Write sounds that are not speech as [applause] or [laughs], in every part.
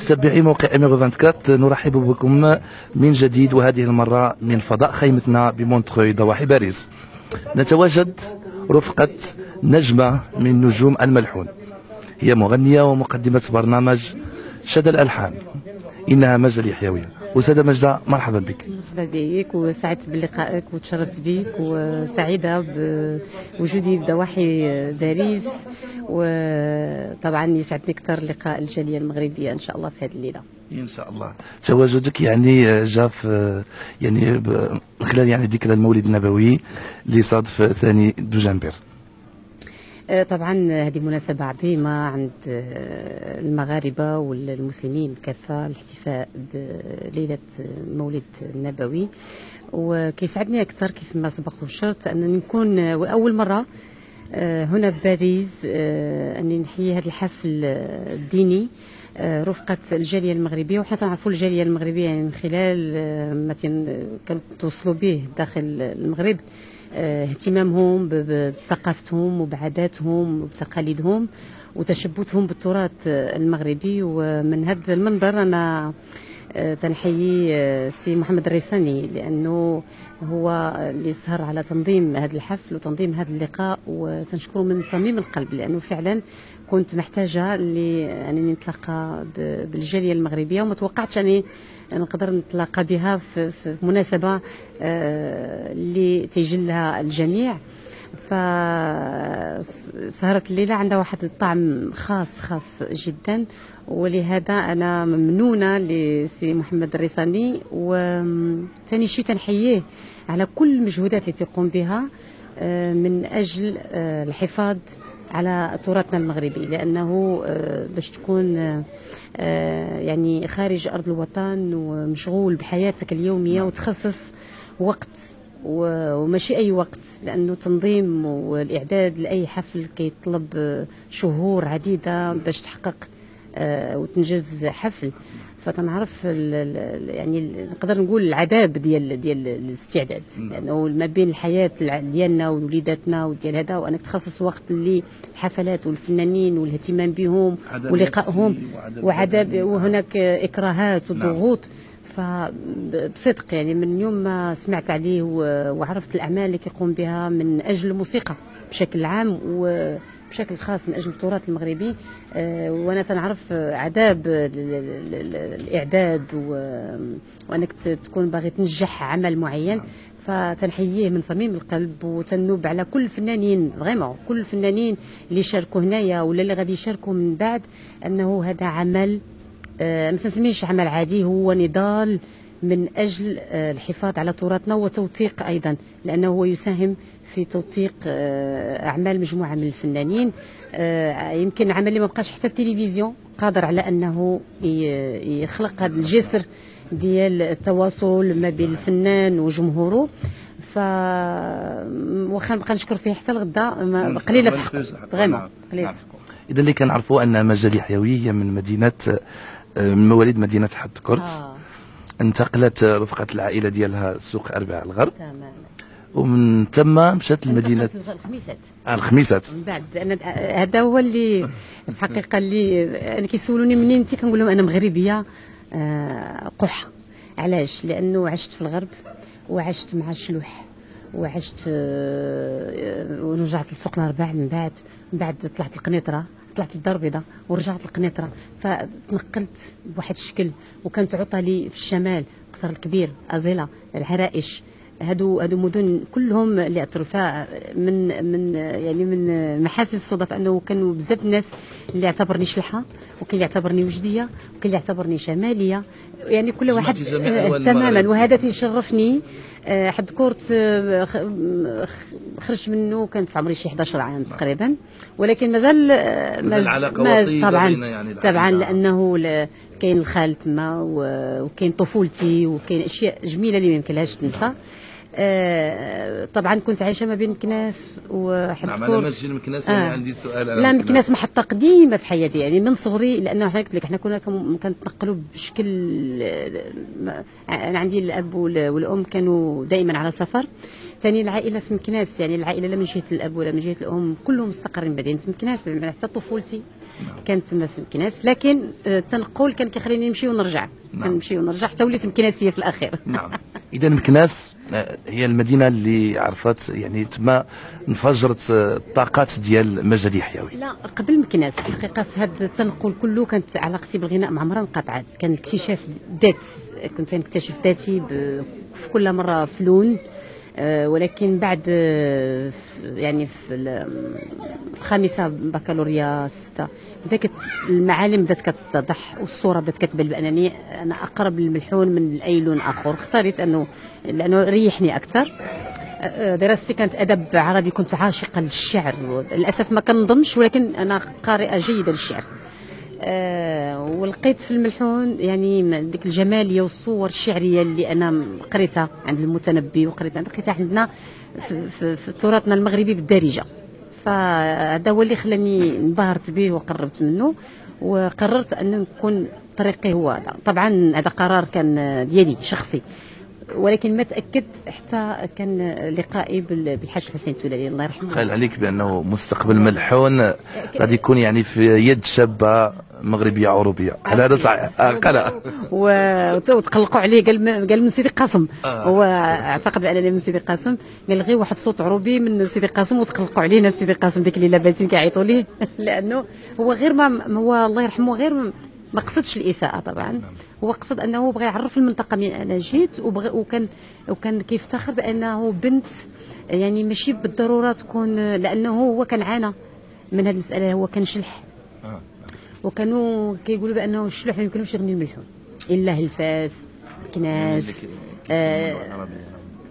متتبعي موقع اميرو 24 نرحب بكم من جديد وهذه المرة من فضاء خيمتنا بمونتخوي ضواحي باريس. نتواجد رفقة نجمة من نجوم الملحون. هي مغنية ومقدمة برنامج شد الألحان. إنها مجد اليحيوية. أستاذة مجدة مرحبا بك. مرحبا بك وسعدت بلقائك وتشرفت بك وسعيدة بوجودي بضواحي باريس. وطبعا يسعدني أكثر لقاء الجالية المغربية إن شاء الله في هذه الليلة. إن شاء الله. تواجدك يعني جاء في يعني من خلال يعني ذكرى المولد النبوي لصادف ثاني دجنبر آه، طبعا هذه مناسبة عظيمة عند آه، المغاربة والمسلمين كافة الاحتفاء بليلة مولد النبوي. وكيسعدني أكثر كيف ما سبق وشرت أنني نكون أول مرة آه، هنا بباريس أني نحيي هذا الحفل الديني رفقة الجالية المغربية. وحنا تعرفوا الجالية المغربية يعني من خلال ما كانوا توصلوا به داخل المغرب آه، اهتمامهم بثقافتهم وبعاداتهم وبتقاليدهم وتشبثهم بالتراث المغربي. ومن هذا المنظر آه، تنحيي آه، سي محمد الريساني لأنه هو اللي سهر على تنظيم هذا الحفل وتنظيم هذا اللقاء وتنشكره من صميم القلب لأنه فعلا كنت محتاجة لانني نتلاقى بالجالية المغربية وما توقعتش أني نقدر نتلاقى بها في, مناسبة آه، اللي تيجي الجميع. فسهرة الليلة عندها واحد الطعم خاص خاص جدا ولهذا أنا ممنونة لسي محمد الريساني وثاني شيء تنحييه على كل المجهودات اللي تقوم بها آه، من أجل آه، الحفاظ على تراثنا المغربي لأنه آه، باش تكون يعني خارج أرض الوطن ومشغول بحياتك اليومية وتخصص وقت وماشي أي وقت لأنه تنظيم والإعداد لأي حفل كيطلب شهور عديدة باش تحقق آه، وتنجز حفل فتنعرف يعني نقدر نقول العذاب ديال ديال الاستعداد لأنه ما بين الحياة ديالنا ووليداتنا وديال هذا وأنك تخصص وقت للحفلات والفنانين والاهتمام بهم ولقائهم وعذاب وهناك إكراهات نعم. وضغوط نعم. فبصدق يعني من يوم ما سمعت عليه وعرفت الأعمال اللي كيقوم بها من أجل الموسيقى بشكل عام وبشكل خاص من أجل التراث المغربي آه، وأنا تنعرف عذاب الإعداد وأنك تكون باغي تنجح عمل معين. فتنحييه من صميم القلب وتنوب على كل الفنانين فريمون كل الفنانين اللي شاركوا هنايا ولا اللي غادي يشاركوا من بعد أنه هذا عمل ما تنسميش عمل عادي هو نضال من أجل آه، الحفاظ على تراثنا وتوثيق أيضا لأنه هو يساهم في توثيق آه، أعمال مجموعة من الفنانين. يمكن عمل اللي ما بقاش حتى التلفزيون قادر على أنه يخلق هذا الجسر ديال التواصل ما بين الفنان وجمهوره. ف واخا نبقى نشكر فيه حتى الغدا قليله في حق فريمون قليله إذا اللي كنعرفوا أن مجال يحيوي هي من مدينة من مواليد مدينة حدكرت آه. انتقلت رفقة العائلة ديالها سوق أربع الغرب. تمام. ومن ثم مشات لمدينة الخميسات. آه الخميسات. من بعد أنا هذا هو اللي الحقيقة اللي أنا كيسولوني منين أنت كنقول لهم أنا مغربية آه قحة. علاش؟ لأنه عشت في الغرب وعشت مع الشلوح وعشت آه ورجعت لسوق الأربع من بعد من بعد طلعت القنيطرة. طلعت للدار البيضاء ورجعت للقنيطره فتنقلت بواحد الشكل وكانت تعطى لي في الشمال قصر الكبير ازيلا الحرائش. هادو هادو مدن كلهم اللي أثروا من من يعني من محاسن الصدف انه كانوا بزاف الناس اللي اعتبرني شلحة وكاين اللي اعتبرني وجدية وكاين اللي اعتبرني شمالية. يعني كل واحد تماما. وهذا تيشرفني. حد كورت آه، خرجت منه كانت في عمري شي 11 عام تقريبا. ولكن مازال آه، مازال طبعا يعني طبعا لأنه كاين الخال تما وكاين طفولتي وكاين أشياء جميلة اللي ما يمكنلهاش تنسى. آه طبعا كنت عايشة ما بين مكناس وحد نعم أنا ماشي مكناس آه. عندي سؤال لا مكناس محطه قديمه في حياتي يعني من صغري لأنه إحنا قلت لك إحنا كنا كنتنقلوا بشكل أنا عندي الأب والأم كانوا دائما على سفر. ثاني العائلة في مكناس يعني العائلة لا من جهة الأب ولا من جهة الأم كلهم مستقرين في مكناس حتى طفولتي كانت تما في مكناس لكن آه، التنقل كان كيخليني نمشي ونرجع. نعم. كنمشي ونرجع حتى وليت مكناسية في الأخير. نعم. [laughs] إذا مكناس آه، هي المدينة اللي عرفت يعني تما انفجرت آه، الطاقات ديال مجد يحيوي. لا قبل مكناس الحقيقة في هذا التنقل كله كانت علاقتي بالغناء ما عمرها انقطعت كان الاكتشاف ذات كنت نكتشف ذاتي في كل مرة في لون. آه، ولكن بعد آه، يعني في ال- الخامسه بكالوريا ستة. بدات المعالم بدات كتتضح والصورة بدات كتبان بأنني أنا أقرب للملحون من اي لون آخر. اختاريت انه لأنه ريحني أكثر. آه، دراستي كانت أدب عربي كنت عاشقة للشعر. للأسف ما كنظمش ولكن أنا قارئة جيدة للشعر. آه، ولقيت في الملحون يعني ديك الجمالية والصور الشعرية اللي أنا قريتها عند المتنبي وقريتها. لقيتها عندنا في, في, في تراثنا المغربي بالدارجة. فهذا هو اللي خلاني انبهرت به وقربت منه وقررت أن نكون طريقي هو هذا. طبعا هذا قرار كان ديالي شخصي. ولكن ما تاكد حتى كان لقائي بال- بالحاج حسين التولالي الله يرحمه. خيل عليك بأنه مستقبل ملحون غادي يكون يعني في يد شابة. مغربية عروبيه هل هذا صحيح؟ آه قال. وتقلقوا عليه قال قال من سيدي قاسم. هو اعتقد بأنني من سيدي قاسم. قال غير واحد الصوت عروبي من سيدي قاسم وتقلقوا علينا سيدي قاسم ديك الليلة باتين كيعيطوا ليه. [laughs] لأنه هو غير ما هو الله يرحمه غير ما- ما قصدش الإساءة طبعا. هو قصد أنه بغى يعرف المنطقة من أنا جيت وبغى وكان وكان كيفتخر بأنه بنت يعني ماشي بالضرورة تكون لأنه هو كان عانى من هذه المسألة هو كان شلح. وكانوا كيقولوا بأنه الشلوح ما يمكنوش يغني الملحون إلا هلفاس كناس آه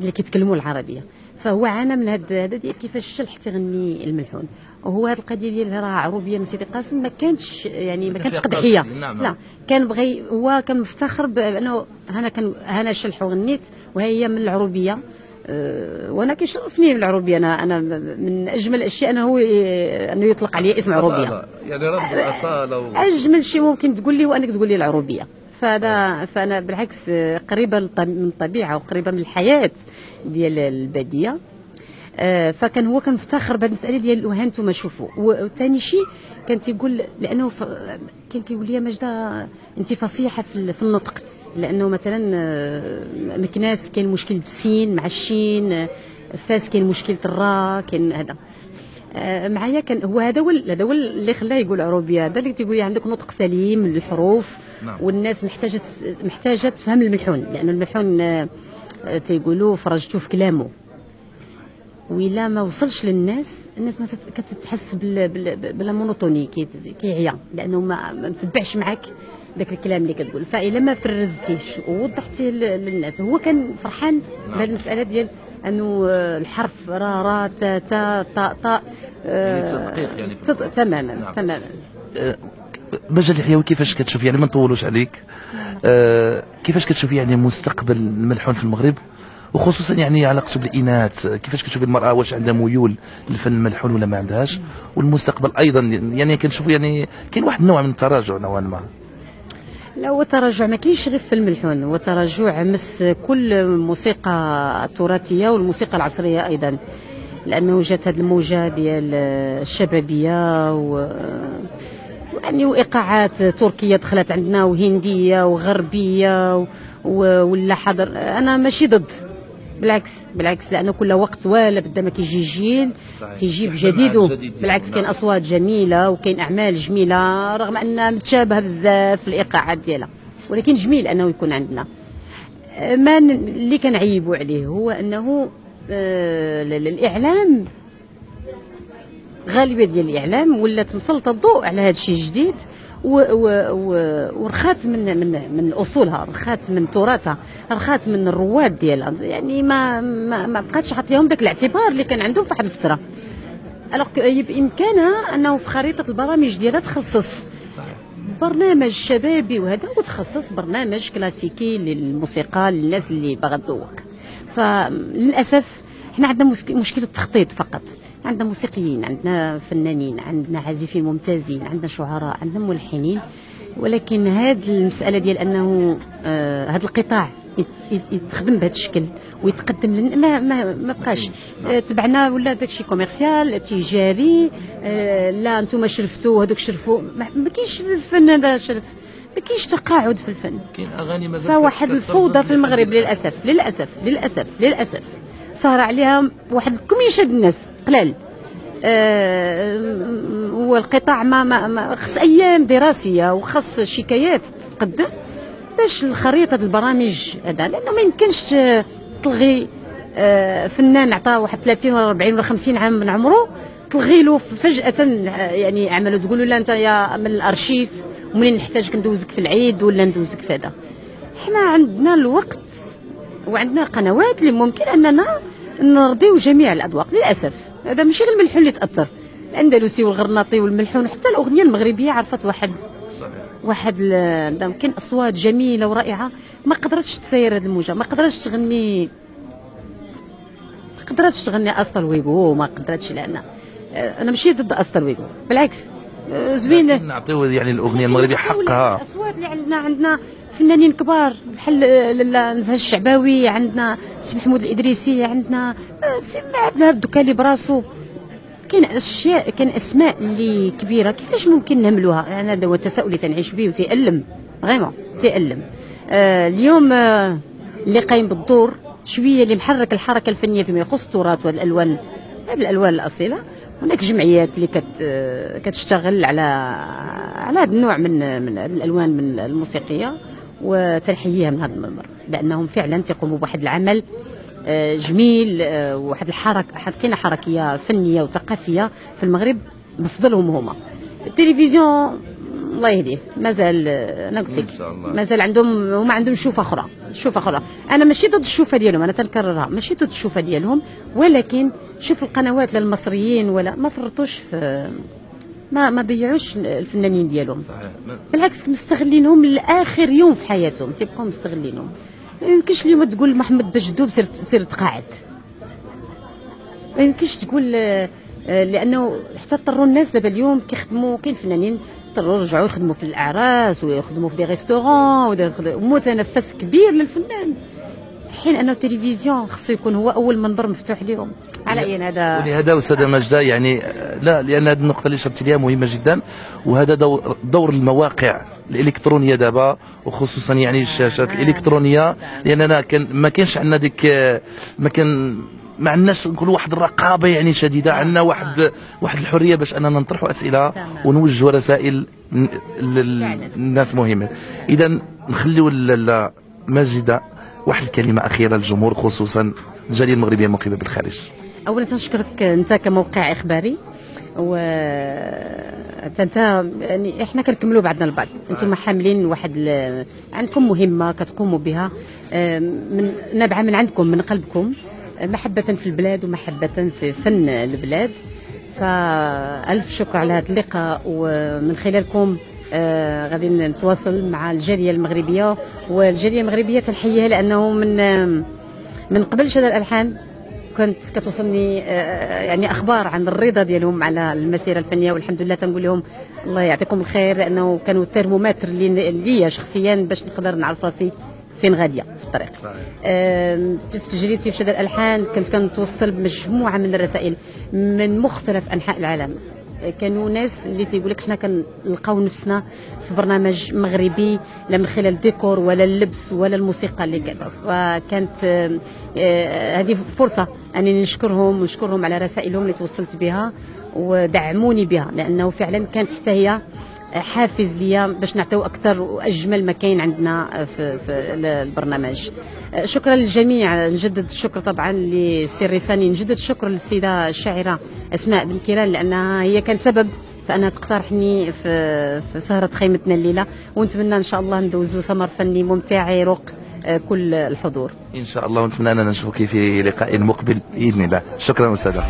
اللي كيتكلموا العربية. فهو عانى من هذا هذا ديال كيفاش الشلح تغني الملحون. وهو هذه القضية ديال راه عروبية من سيدي قاسم ما كانتش يعني ما كان كانتش قدحيه نعم، لا نعم. كان بغي هو كان مفتخر بأنه أنا كان أنا شلح وغنيت وهي من العروبية. وأنا كيشرفني العروبية. أنا أنا من أجمل الأشياء أنه هو أنه يطلق علي اسم عروبية. يعني رمز الأصالة و... أجمل شيء ممكن تقول لي هو أنك تقول لي العروبية. فانا فأنا بالعكس آه، قريبة من الطبيعه وقريبة من الحياة ديال البادية. آه، فكان هو كان مفتخر بهذه المسألة ديال وها أنتم شوفوا. وثاني شيء كان تيقول لأنه ف... كان كيقول لي يا مجده أنت فصيحة في النطق. لأنه مثلا آه، مكناس كاين مشكل السين مع الشين فاس كاين مشكله الراء كاين هذا آه، معايا كان هو هذا هو هذا هو اللي خلاه يقول عروبيه هذا اللي تيقول عندك نطق سليم للحروف نعم. والناس محتاجة محتاجة تفهم الملحون لأن الملحون آه، تيقولوا فرجتو في كلامه وإلا ما وصلش للناس الناس ما بال- بلا مونوتوني كيعيا لأنه ما ما متبعش معك ذاك الكلام اللي كتقول. فإلا ما فرزتيش ووضحتي ل- للناس. هو كان فرحان بهذه المسألة ديال أنه آه، الحرف را را تا تا طا طا آه، يعني تدقيق يعني تماما نعم. تماما. مجال الحيوي كيفاش كتشوف؟ يعني ما نطولوش عليك. آه كيفاش كتشوف يعني مستقبل الملحون في المغرب؟ وخصوصا يعني علاقته بالاناث كيفاش كتشوف المرأة واش عندها ميول للفن الملحون ولا ما عندهاش والمستقبل أيضا يعني كنشوف يعني كاين واحد النوع من التراجع نوعا ما لا هو تراجع ما كاينش غير في الملحون هو تراجع مس كل موسيقى تراثيه والموسيقى العصرية أيضا لأنه جات هذه الموجة ديال الشبابية و يعني وإيقاعات تركية دخلت عندنا وهندية وغربية. و... ولا حضر أنا ماشي ضد بالعكس بالعكس لأنه كل وقت ولا بدا ما كيجي جيل. تيجيب يحمل مع جديده الجديد بالعكس. كاين أصوات جميلة وكاين أعمال جميلة رغم انها متشابهة بزاف في الايقاعات ديالها ولكن جميل أنه يكون عندنا ما اللي كنعيبوا عليه هو أنه آه، ال- ال- الاعلام غالبية ديال الإعلام ولات مسلطه الضوء على هذا الشيء الجديد ورخات من من من أصولها رخات من تراثها رخات من الرواد ديالها. يعني ما ما, ما بقاتش عطيهم ذاك الاعتبار اللي كان عندهم في واحد الفترة. ألوغ بامكانها أنه في خريطة البرامج ديالها تخصص برنامج شبابي وهذا وتخصص برنامج كلاسيكي للموسيقى للناس اللي باغا تذوق. فللأسف إحنا عندنا مشكلة تخطيط فقط. عندنا موسيقيين عندنا فنانين عندنا عازفين ممتازين عندنا شعراء عندنا ملحنين. ولكن هذه المسألة ديال أنه آه هذا القطاع يتخدم بهذا الشكل ويتقدم لنا ما ما, ما بقاش. آه، تبعنا ولا داك الشيء كوميرسيال تجاري آه، لا أنتم شرفتوا هذوك شرفوا ما كاينش الفن هذا شرف. ما كاينش تقاعد في الفن. كاين أغاني مازال فواحد الفوضى في المغرب للأسف للأسف للأسف للأسف. صار عليها واحد الكميشه الناس قلال. آه والقطاع ما, ما, ما خص أيام دراسية وخص شكايات تتقدم باش الخريطة البرامج هذا لأنه ما يمكنش تلغي آه فنان عطاه واحد 30 ولا 40 ولا 50 عام من عمره تلغي له فجأة يعني عملوا تقول له لا أنت يا من الأرشيف ومنين نحتاجك ندوزك في العيد ولا ندوزك في هذا. حنا عندنا الوقت وعندنا قنوات اللي ممكن أننا نرضيو جميع الأذواق للأسف. هذا ماشي غير الملحون اللي تأثر. الأندلسي والغرناطي والملحون حتى الأغنية المغربية عرفت واحد صحيح. واحد كاين أصوات جميلة ورائعة ما قدرتش تسير هذه الموجة ما قدرتش تغني ما قدرتش تغني أستر ويغو ما قدرتش لأن أنا ماشي ضد أستر ويغو بالعكس زوين. نعطيو يعني الأغنية المغربية حقها. الأصوات اللي عندنا عندنا فنانين كبار بحال نزهه الشعباوي عندنا سي محمود الإدريسي عندنا آه، سي عبد الوهاب الدكالي براسو. كاين أشياء كاين أسماء اللي كبيرة كيفاش ممكن نهملوها؟ أنا هذا هو التساؤل اللي تنعيش به وتيألم فريمون تيألم. آه اليوم آه اللي قايم بالدور شوية اللي محرك الحركة الفنية فيما يخص التراث والألوان هذه الألوان الأصيلة. هناك جمعيات اللي كت كتشتغل على على هذا النوع من من الألوان من الموسيقية. وتنحييها من هذا المنبر لأنهم فعلا تقوموا بواحد العمل آه، جميل آه، واحد الحركه كاينة حركية فنية وثقافية في المغرب بفضلهم هما. التلفزيون الله يهديه. مازال أنا قلت لك مازال عندهم هما عندهم شوفة أخرى شوفة أخرى. أنا ماشي ضد الشوفة ديالهم أنا تنكررها. ماشي ضد الشوفة ديالهم ولكن شوف القنوات للمصريين ولا ما فرطوش في ما ما ضيعوش الفنانين ديالهم. بالعكس مستغلينهم لآخر يوم في حياتهم. تيبقاو مستغلينهم. ما يمكنش اليوم تقول محمد بجدوب سير سير تقاعد ما يمكنش تقول آه، لأنه حتى اضطروا الناس. دابا اليوم كيخدموا كاين فنانين اضطروا يرجعوا يخدموا في الأعراس ويخدموا في دي ريستورون ومتنفس كبير للفنان. حين أنه التلفزيون خصو يكون هو أول منبر مفتوح لهم على اي هذا؟ ولهذا استاذه ماجده يعني لا لأن هذه النقطة اللي شرت ليها مهمة جدا وهذا دور, دور المواقع الإلكترونية دابا وخصوصا يعني الشاشات. الإلكترونية لأننا كان ما كانش عندنا ديك ما كان ما عندناش نقول واحد الرقابة يعني شديدة عندنا واحد واحد الحرية باش أننا نطرحوا أسئلة ونوجهوا رسائل للناس مهمة. اذا نخليو ماجده واحد الكلمة أخيرة للجمهور خصوصا الجاليه المغربية المقيمه بالخارج. اولا تنشكرك أنت كموقع إخباري و انت يعني إحنا كنكملوا بعضنا البعض. أنتم حاملين واحد ل... عندكم مهمة كتقوموا بها من نابعة من عندكم من قلبكم محبة في البلاد ومحبة في فن البلاد. فألف شكر على هذا اللقاء ومن خلالكم آه غادي نتواصل مع الجالية المغربية. والجالية المغربية تنحييها لأنه من من قبل شذا الألحان كنت كتوصلني آه يعني أخبار عن الرضا ديالهم على المسيرة الفنية والحمد لله تنقول لهم الله يعطيكم الخير لأنه كانوا الترمومتر لي شخصيا باش نقدر نعرف راسي فين غادية في الطريق. في تجربتي في شذا الألحان كنت كنتوصل بمجموعة من الرسائل من مختلف أنحاء العالم. كانوا ناس اللي تيقول لك حنا كنلقاو نفسنا في برنامج مغربي لا من خلال الديكور ولا اللبس ولا الموسيقى اللي كذا فكانت آه، هذه فرصة انني نشكرهم ونشكرهم على رسائلهم اللي توصلت بها ودعموني بها لأنه فعلا كانت حتى هي حافز ليا باش نعطيو أكثر وأجمل ما كاين عندنا في, في البرنامج. شكرا للجميع. نجدد الشكر طبعا للسي الريساني نجدد الشكر للسيدة الشاعرة أسماء بن كيران لأنها هي كانت سبب فانا تقترحني في في سهرة خيمتنا الليلة. ونتمنى إن شاء الله ندوزو سمر فني ممتع يروق آه، كل الحضور. إن شاء الله. ونتمنى أننا نشوفك في لقاء مقبل بإذن الله. شكرا أستاذة.